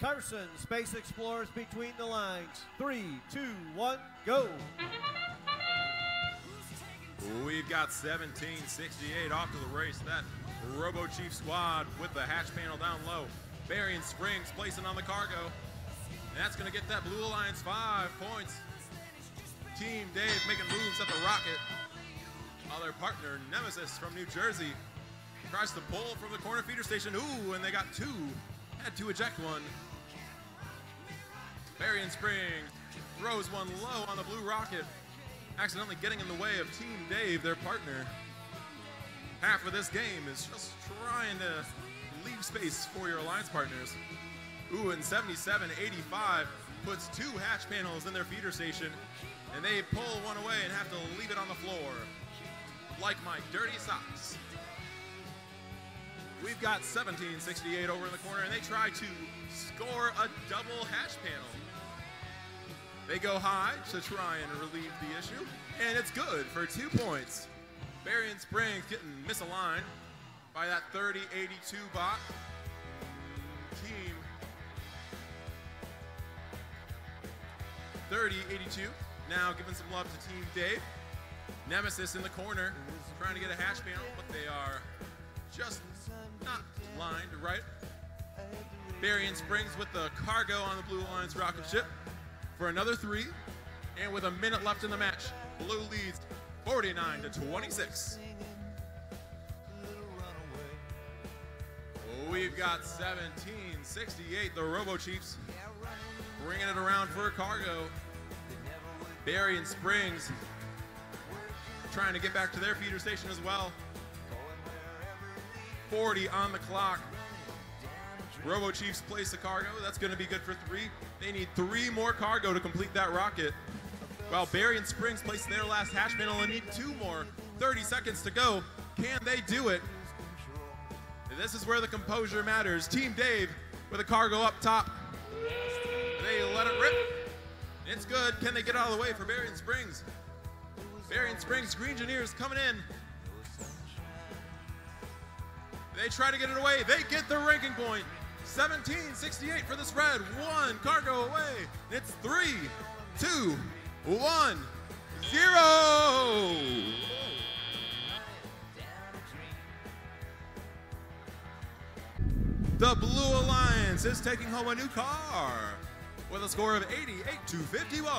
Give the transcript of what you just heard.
Carson, Space Explorers between the lines. Three, two, one, go. We've got 1768 off to the race. That Robo Chief squad with the hatch panel down low. Berrien Springs placing on the cargo. And that's going to get that Blue Alliance five points. Team Dave making moves at the rocket. Other partner, Nemesis from New Jersey, tries to pull from the corner feeder station. Ooh, and they got two. Had to eject one. Springs throws one low on the blue rocket accidentally getting in the way of Team Dave, their partner. Half of this game is just trying to leave space for your alliance partners. Ooh, and 77-85 puts two hatch panels in their feeder station, and they pull one away and have to leave it on the floor. Like my dirty socks. We've got 1768 over in the corner, and they try to score a double hatch panel. They go high to try and relieve the issue, and it's good for two points. Berrien Springs getting misaligned by that 30-82 bot. Team 30-82. Now giving some love to Team Dave. Nemesis in the corner, trying to get a hatch panel, but they are just not lined right. Berrien Springs with the cargo on the Blue line's rocket ship for another three. And with a minute left in the match, Blue leads 49 to 26. We've got 1768, the Robo Chiefs, bringing it around for cargo. Berrien Springs trying to get back to their feeder station as well. 40 on the clock. Robo Chiefs place the cargo. That's going to be good for three. They need three more cargo to complete that rocket. While Berrien Springs place their last hatch panel and need two more. 30 seconds to go. Can they do it? This is where the composure matters. Team Dave with a cargo up top. They let it rip. It's good. Can they get out of the way for Berrien Springs? Berrien Springs Green Engineers coming in. They try to get it away. They get the ranking point. 1768 for this red. One cargo away. It's three, two, one, zero. The Blue Alliance is taking home a new car with a score of 88 to 51.